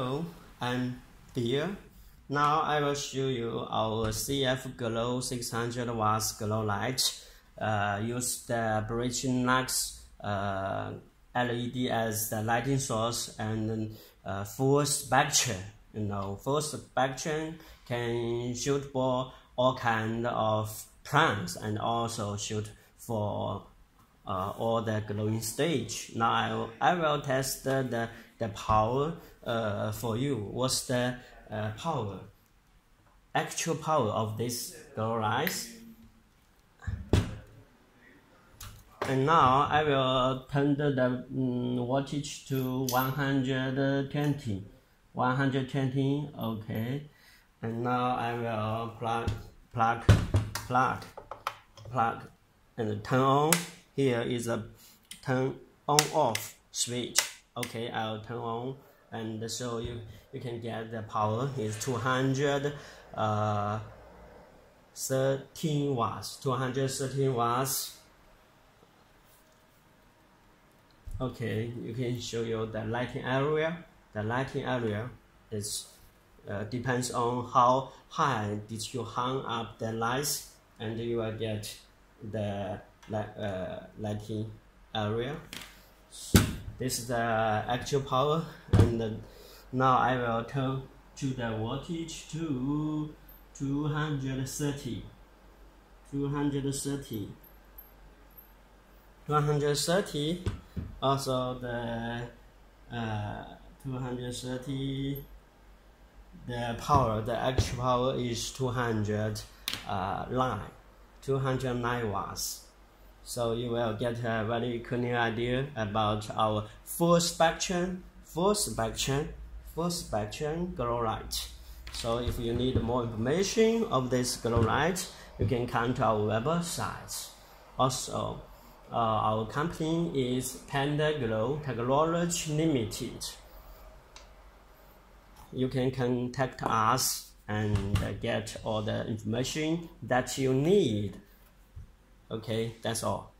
I'm Bill. Now I will show you our CF Glow 600 watts glow light. Uh, use the Bridgelux uh, LED as the lighting source and uh, full spectrum. You know, full spectrum can shoot for all kind of plants and also shoot for uh, all the glowing stage. Now I will, I will test the, the power uh, for you. What's the uh, power? Actual power of this light. And now I will turn the, the um, voltage to 120. 120, okay. And now I will plug, plug, plug, plug, and turn on. Here is a turn on off switch. Okay, I'll turn on and so you you can get the power. Is 200 uh 13 watts 213 watts. Okay you can show you the lighting area. The lighting area is uh, depends on how high did you hang up the lights and you will get the uh, lighting area this is the actual power and now I will turn to the voltage to 230 230 230 also the uh, 230 the power the actual power is 200 uh, line 209 watts so you will get a very clear idea about our full spectrum full spectrum full spectrum glow light so if you need more information of this glow light you can come to our website also uh, our company is Panda Glow Technology Limited. You can contact us and get all the information that you need. Okay, that's all.